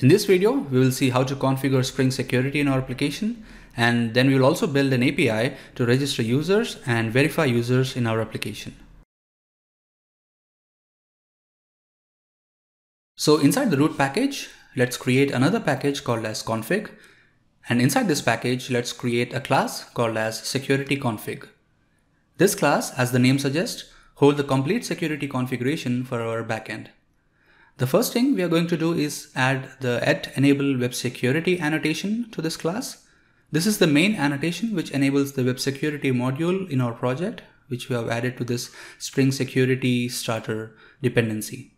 In this video, we will see how to configure Spring Security in our application, and then we will also build an API to register users and verify users in our application. So inside the root package, let's create another package called as config. And inside this package, let's create a class called as security config. This class, as the name suggests, hold the complete security configuration for our backend. The first thing we are going to do is add the at enable web security annotation to this class. This is the main annotation which enables the web security module in our project, which we have added to this Spring Security Starter dependency.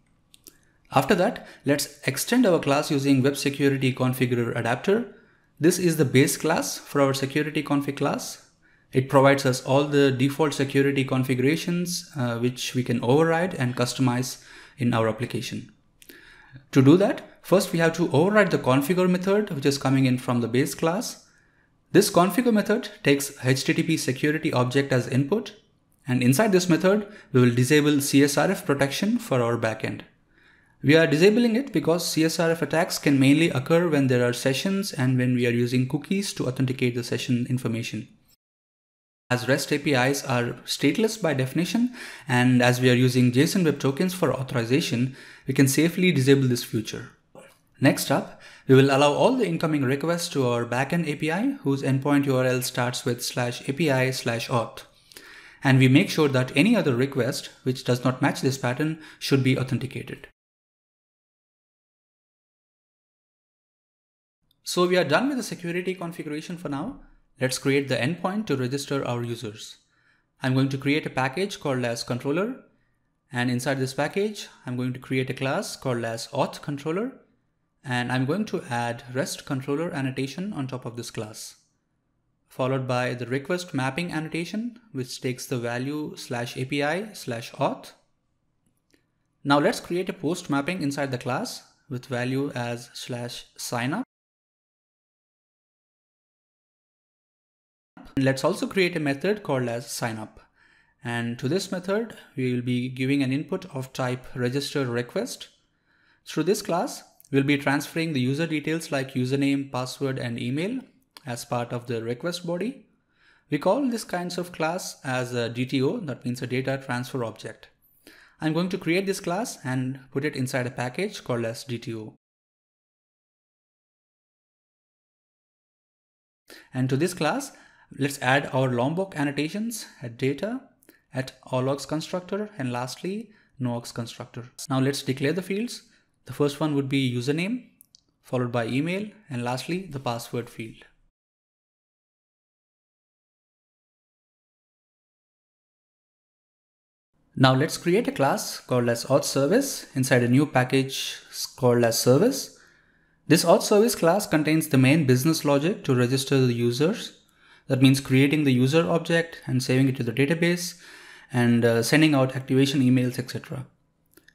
After that, let's extend our class using web security configurer adapter. This is the base class for our security config class. It provides us all the default security configurations uh, which we can override and customize in our application. To do that, first we have to override the configure method which is coming in from the base class. This configure method takes HTTP security object as input and inside this method we will disable CSRF protection for our backend. We are disabling it because CSRF attacks can mainly occur when there are sessions and when we are using cookies to authenticate the session information. As REST APIs are stateless by definition, and as we are using JSON Web Tokens for authorization, we can safely disable this feature. Next up, we will allow all the incoming requests to our backend API whose endpoint URL starts with slash API slash auth. And we make sure that any other request which does not match this pattern should be authenticated. So we are done with the security configuration for now. Let's create the endpoint to register our users. I'm going to create a package called as controller. And inside this package, I'm going to create a class called as auth controller. And I'm going to add REST controller annotation on top of this class. Followed by the request mapping annotation, which takes the value slash API slash auth. Now let's create a post mapping inside the class with value as slash signup. Let's also create a method called as signup. And to this method, we will be giving an input of type register request. Through this class, we'll be transferring the user details like username, password, and email as part of the request body. We call this kinds of class as a DTO, that means a data transfer object. I'm going to create this class and put it inside a package called as DTO. And to this class, Let's add our Lombok annotations at data, at all args constructor, and lastly, no args constructor. Now let's declare the fields. The first one would be username, followed by email, and lastly, the password field. Now let's create a class called as auth service inside a new package called as service. This auth service class contains the main business logic to register the users that means creating the user object and saving it to the database and uh, sending out activation emails, etc.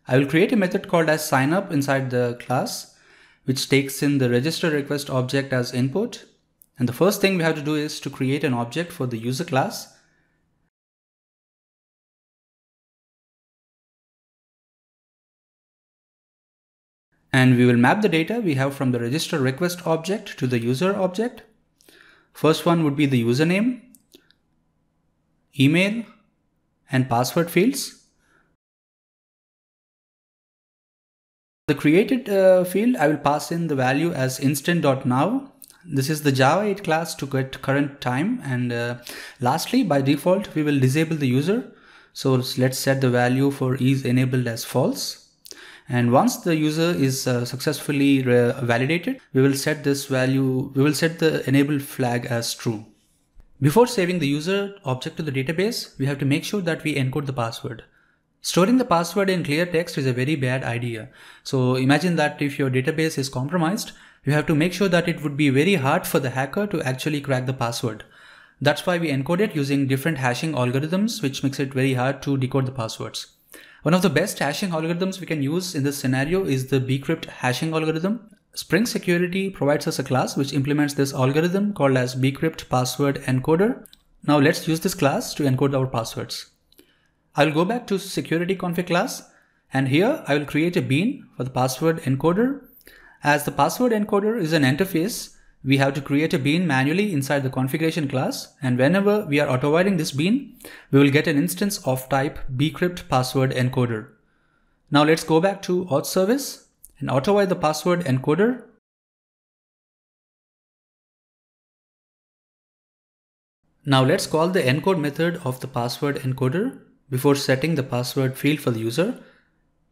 I will create a method called as signup inside the class, which takes in the register request object as input. And the first thing we have to do is to create an object for the user class. And we will map the data we have from the register request object to the user object. First one would be the username, email, and password fields. The created uh, field, I will pass in the value as instant.now. This is the Java 8 class to get current time. And uh, lastly, by default, we will disable the user. So let's set the value for is enabled as false. And once the user is uh, successfully validated, we will set this value, we will set the enable flag as true. Before saving the user object to the database, we have to make sure that we encode the password. Storing the password in clear text is a very bad idea. So imagine that if your database is compromised, you have to make sure that it would be very hard for the hacker to actually crack the password. That's why we encode it using different hashing algorithms, which makes it very hard to decode the passwords. One of the best hashing algorithms we can use in this scenario is the bcrypt hashing algorithm. Spring Security provides us a class which implements this algorithm called as bcrypt password encoder. Now let's use this class to encode our passwords. I'll go back to security config class and here I will create a bean for the password encoder As the password encoder is an interface, we have to create a bean manually inside the configuration class. And whenever we are autowiring this bean, we will get an instance of type bcrypt password encoder. Now let's go back to auth service and autowire the password encoder. Now let's call the encode method of the password encoder before setting the password field for the user.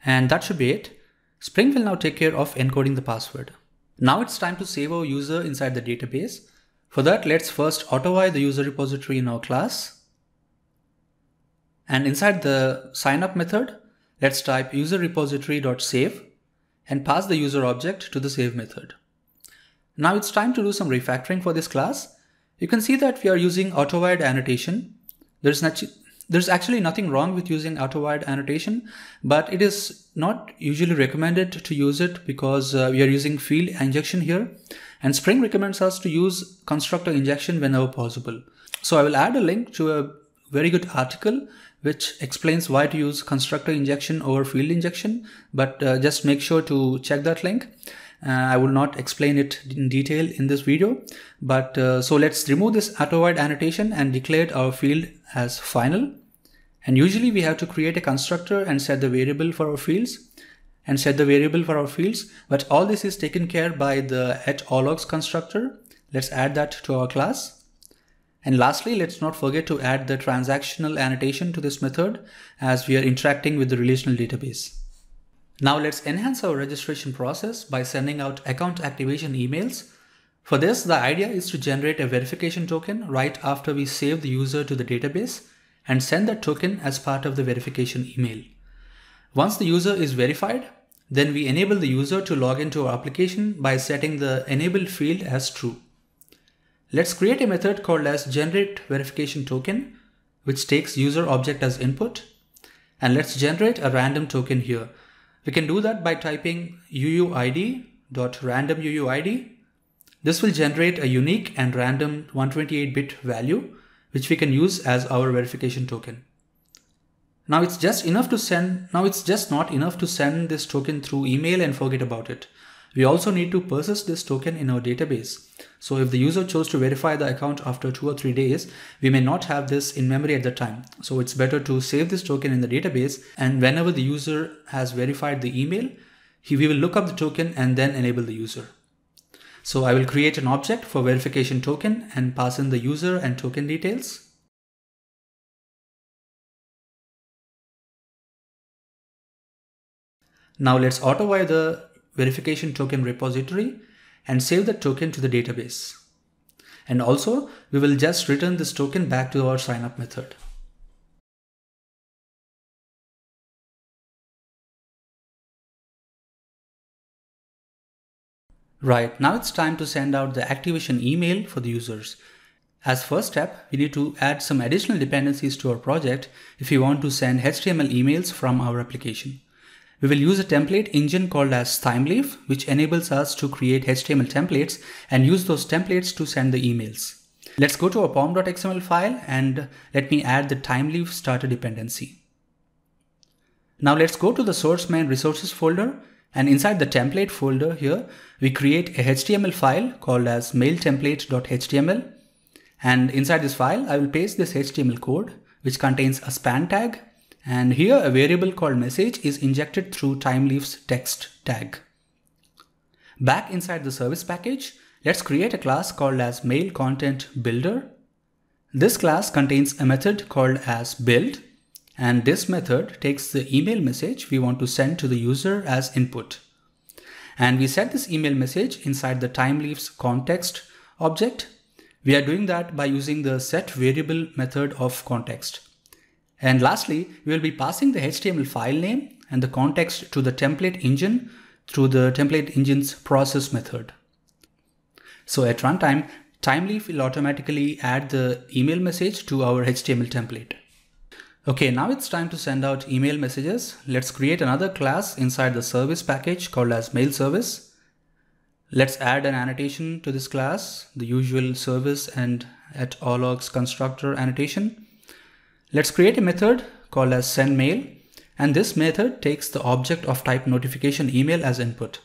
And that should be it. Spring will now take care of encoding the password. Now it's time to save our user inside the database. For that, let's first autowire the user repository in our class. And inside the signup method, let's type user repository.save and pass the user object to the save method. Now it's time to do some refactoring for this class. You can see that we are using autowired annotation. There's, there's actually nothing wrong with using auto-wired annotation, but it is not usually recommended to use it because uh, we are using field injection here. And Spring recommends us to use constructor injection whenever possible. So I will add a link to a very good article which explains why to use constructor injection over field injection, but uh, just make sure to check that link. Uh, I will not explain it in detail in this video, but uh, so let's remove this auto-wired annotation and declare our field as final. And usually we have to create a constructor and set the variable for our fields and set the variable for our fields. But all this is taken care by the at all args constructor. Let's add that to our class. And lastly, let's not forget to add the transactional annotation to this method as we are interacting with the relational database. Now let's enhance our registration process by sending out account activation emails. For this, the idea is to generate a verification token right after we save the user to the database and send that token as part of the verification email. Once the user is verified, then we enable the user to log into our application by setting the enable field as true. Let's create a method called as generate verification token, which takes user object as input. And let's generate a random token here. We can do that by typing uuid.randomuuid. This will generate a unique and random 128-bit value, which we can use as our verification token. Now it's just enough to send, now it's just not enough to send this token through email and forget about it. We also need to persist this token in our database. So if the user chose to verify the account after two or three days, we may not have this in memory at the time. So it's better to save this token in the database. And whenever the user has verified the email, he, we will look up the token and then enable the user. So I will create an object for verification token and pass in the user and token details. Now let's auto-wire the verification token repository and save the token to the database. And also, we will just return this token back to our signup method. Right, now it's time to send out the activation email for the users. As first step, we need to add some additional dependencies to our project if we want to send HTML emails from our application. We will use a template engine called as Thymeleaf, which enables us to create HTML templates and use those templates to send the emails. Let's go to a pom.xml file and let me add the Thymeleaf starter dependency. Now let's go to the source main resources folder and inside the template folder here, we create a HTML file called as mailtemplate.html. And inside this file, I will paste this HTML code, which contains a span tag and here a variable called message is injected through Thymeleaf's text tag. Back inside the service package, let's create a class called as mail content builder. This class contains a method called as build and this method takes the email message we want to send to the user as input. And we set this email message inside the Thymeleaf's context object. We are doing that by using the set variable method of context. And lastly, we will be passing the HTML file name and the context to the template engine through the template engine's process method. So at runtime, Thymeleaf will automatically add the email message to our HTML template. Okay, now it's time to send out email messages. Let's create another class inside the service package called as mail service. Let's add an annotation to this class, the usual service and at all args constructor annotation. Let's create a method called as send mail and this method takes the object of type notification email as input.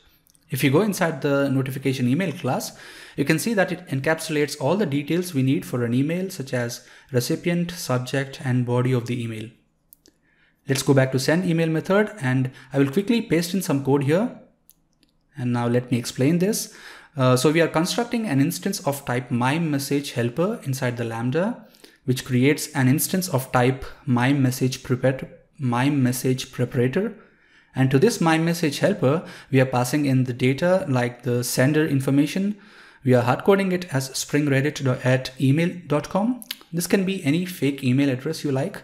If you go inside the notification email class, you can see that it encapsulates all the details we need for an email such as recipient, subject and body of the email. Let's go back to send email method and I will quickly paste in some code here. And now let me explain this. Uh, so we are constructing an instance of type MIME message helper inside the Lambda, which creates an instance of type MIME message MIME message preparator. And to this MIME message helper, we are passing in the data like the sender information. We are hardcoding it as springreddit at email.com. This can be any fake email address you like.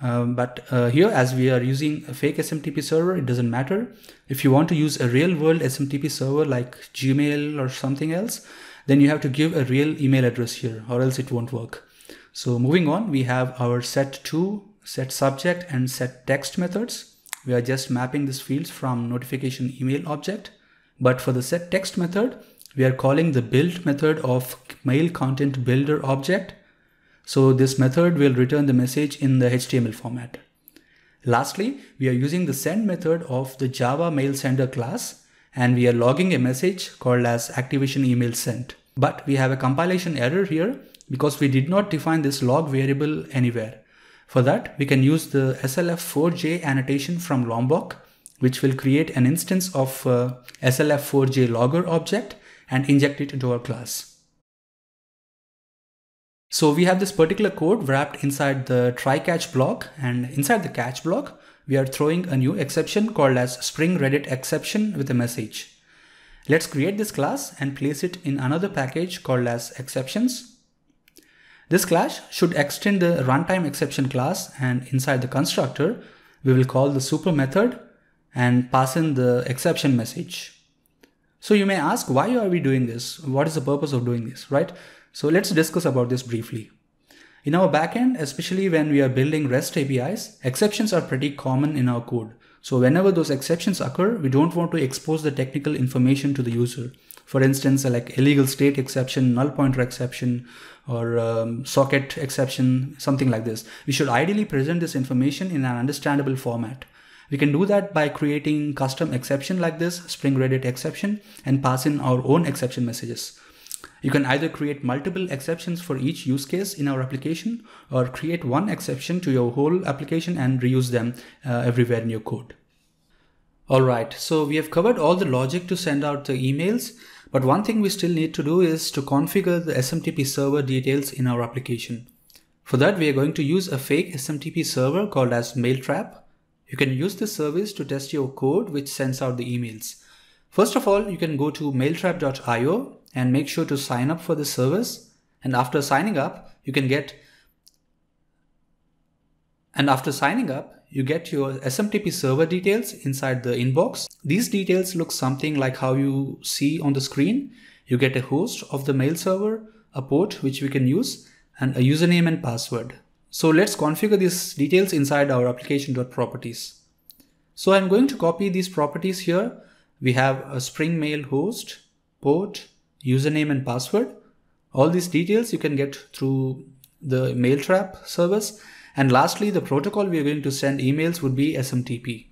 Um, but uh, here, as we are using a fake SMTP server, it doesn't matter. If you want to use a real world SMTP server like Gmail or something else, then you have to give a real email address here or else it won't work. So moving on, we have our set to, set subject and set text methods. We are just mapping these fields from notification email object. But for the set text method, we are calling the build method of mail content builder object so this method will return the message in the HTML format. Lastly, we are using the send method of the Java mail sender class and we are logging a message called as activation email sent. But we have a compilation error here because we did not define this log variable anywhere. For that, we can use the SLF4j annotation from Lombok, which will create an instance of uh, SLF4j logger object and inject it into our class. So we have this particular code wrapped inside the try catch block and inside the catch block, we are throwing a new exception called as Spring Reddit exception with a message. Let's create this class and place it in another package called as exceptions. This class should extend the runtime exception class and inside the constructor, we will call the super method and pass in the exception message. So you may ask, why are we doing this? What is the purpose of doing this, right? So let's discuss about this briefly. In our backend, especially when we are building REST APIs, exceptions are pretty common in our code. So whenever those exceptions occur, we don't want to expose the technical information to the user. For instance, like illegal state exception, null pointer exception, or um, socket exception, something like this. We should ideally present this information in an understandable format. We can do that by creating custom exception like this, Spring Reddit exception, and pass in our own exception messages. You can either create multiple exceptions for each use case in our application or create one exception to your whole application and reuse them uh, everywhere in your code. All right, so we have covered all the logic to send out the emails, but one thing we still need to do is to configure the SMTP server details in our application. For that, we are going to use a fake SMTP server called as Mailtrap. You can use this service to test your code which sends out the emails. First of all, you can go to mailtrap.io and make sure to sign up for the service. And after signing up, you can get and after signing up, you get your SMTP server details inside the inbox. These details look something like how you see on the screen. You get a host of the mail server, a port which we can use, and a username and password. So let's configure these details inside our application.properties. So I'm going to copy these properties here. We have a Spring Mail host, port, username and password. All these details you can get through the Mailtrap service. And lastly, the protocol we are going to send emails would be SMTP.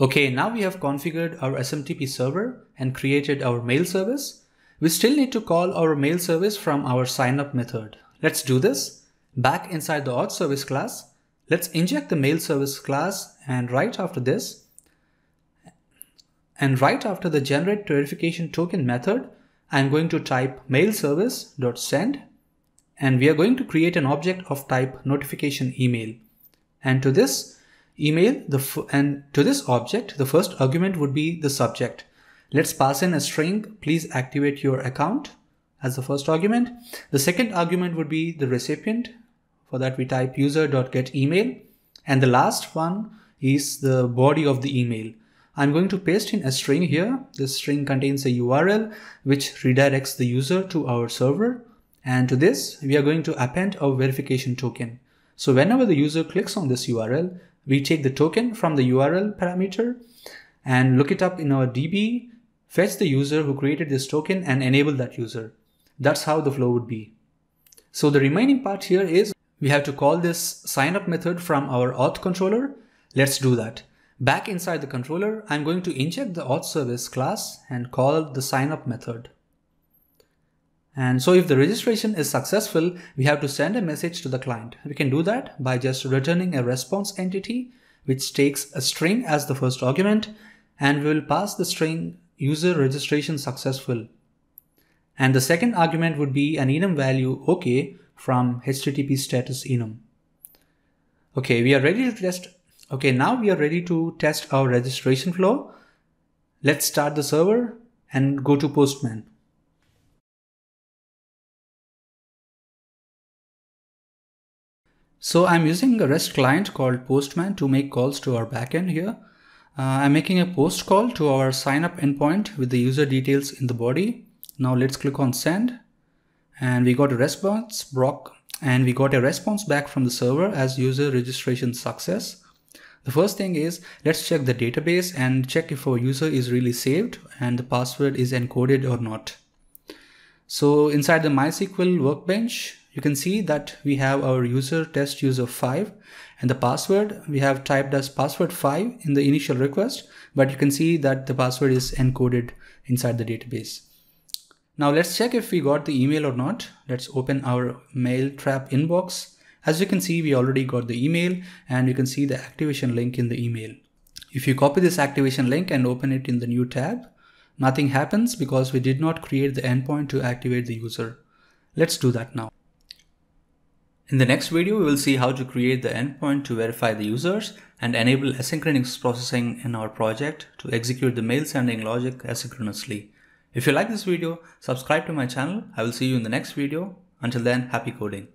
Okay, now we have configured our SMTP server and created our mail service. We still need to call our mail service from our signup method. Let's do this. Back inside the auth service class, let's inject the mail service class and right after this, and right after the generate verification token method, I'm going to type mail service.send and we are going to create an object of type notification email. And to this email, the and to this object, the first argument would be the subject. Let's pass in a string, please activate your account as the first argument. The second argument would be the recipient. For that we type user.getEmail. And the last one is the body of the email. I'm going to paste in a string here. This string contains a URL which redirects the user to our server. And to this, we are going to append our verification token. So whenever the user clicks on this URL, we take the token from the URL parameter and look it up in our DB, fetch the user who created this token and enable that user. That's how the flow would be. So the remaining part here is we have to call this signup method from our auth controller. Let's do that. Back inside the controller, I'm going to inject the auth service class and call the signup method. And so if the registration is successful, we have to send a message to the client. We can do that by just returning a response entity, which takes a string as the first argument, and we will pass the string user registration successful. And the second argument would be an enum value OK from HTTP status enum. Okay, we are ready to test. Okay, now we are ready to test our registration flow. Let's start the server and go to Postman. So I'm using a REST client called Postman to make calls to our backend here. Uh, I'm making a post call to our signup endpoint with the user details in the body. Now let's click on send and we got a response block and we got a response back from the server as user registration success. The first thing is let's check the database and check if our user is really saved and the password is encoded or not. So inside the MySQL workbench, you can see that we have our user test user 5 and the password we have typed as password 5 in the initial request, but you can see that the password is encoded inside the database. Now let's check if we got the email or not. Let's open our Mailtrap inbox. As you can see, we already got the email and you can see the activation link in the email. If you copy this activation link and open it in the new tab, nothing happens because we did not create the endpoint to activate the user. Let's do that now. In the next video, we will see how to create the endpoint to verify the users and enable asynchronous processing in our project to execute the mail sending logic asynchronously. If you like this video, subscribe to my channel. I will see you in the next video. Until then, happy coding.